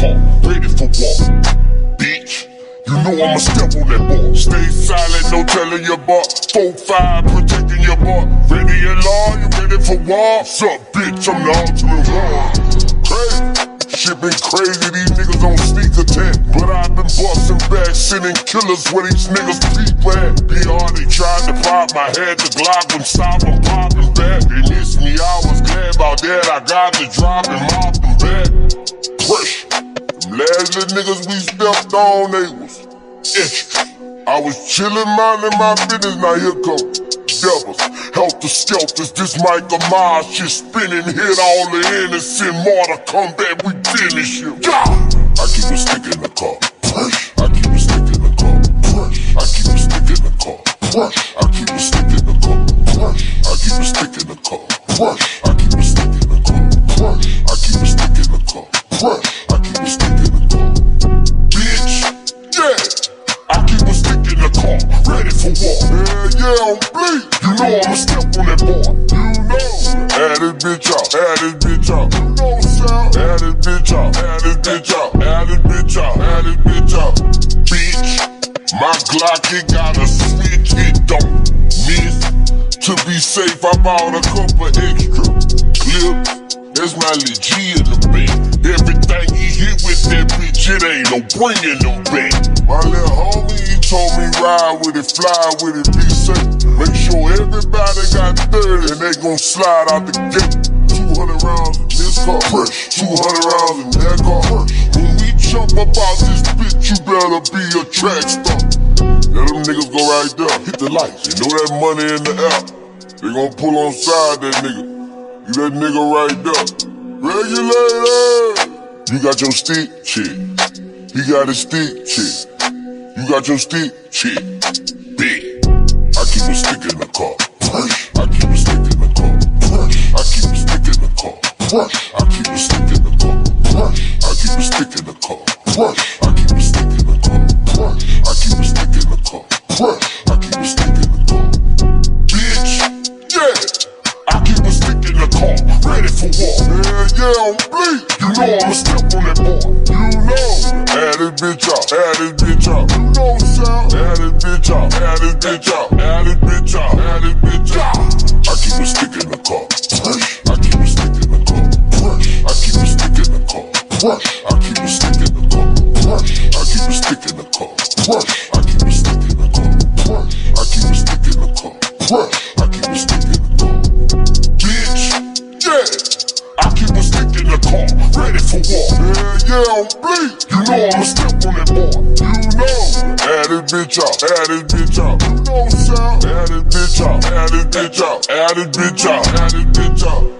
ready for war. Bitch, you know I'ma step on that ball. Stay silent, no telling your butt. 4-5, protecting your butt. Ready and law, you ready for war? Sup, bitch, I'm the ultimate war. Crazy. Shit been crazy, these niggas on sneak attack. But I've been busting back, sending killers where these niggas be at. Beyond they tried to pop my head, the Glock went south, I'm popping back. They missed me, I was glad about that, I got the drop in my last little niggas we stepped on, they was extra. I was chillin', minding my business, now here come devils. Helter skelters, this Michael Myers shit spinning, hit all the innocent. Mortar come back, we finish him. Yeah. I keep a stick in the car. I keep a stick in the car. I keep a stick in the car. I keep a stick in the car. I keep a stick in the car. I keep a stick in the car. I keep a stick in the car. Yeah, yeah, I'm bleed. You know I'ma step on that boy. You know. Add this bitch out, add this bitch up. You know what's up. Add this bitch out, add this bitch up, add this bitch out, add this bitch up. Bitch, my Glock it got a switch, it don't miss. To be safe, I bought a couple extra clips. That's my legit in the. Everything he hit with that bitch, it ain't no bringing no back. My little homie, he told me ride with it, fly with it, be safe. Make sure everybody got 30 and they gon' slide out the gate. 200 rounds in this car, 200 rounds in that car. When we jump up out this bitch, you better be a track star. Let them niggas go right there, hit the lights. You know that money in the air. They gon' pull on side that nigga. You that nigga right there. Regulator! You got your stick, shit. He got his stick, shit. You got your stick, shit. Big. I keep a stick in the car. I keep a stick in the car. I keep a stick in the car. I keep a stick in the car. I keep a stick in the car. I keep a stick in the car. I keep a stick in the car. I keep a stick in the car. Bitch, yeah. I keep a stick in the car, ready for war. Yeah, yeah, I'm bleed. You know I'ma step on that boy. You know. Add this bitch out, add this bitch this bitch out, add this bitch out, add this bitch out. I keep a stick in the car. I keep a stick in the car. I keep a stick in the car. I keep a stick in the car. I keep a stick in the car. I keep a stick in the car. I keep a stick in the car. I ready for war. Yeah, yeah, I'm bleed. You know I'ma step on that boy. You know. Add this bitch out, add this bitch out. You know up. Add this bitch out, add this bitch out, add this bitch out, add this bitch out.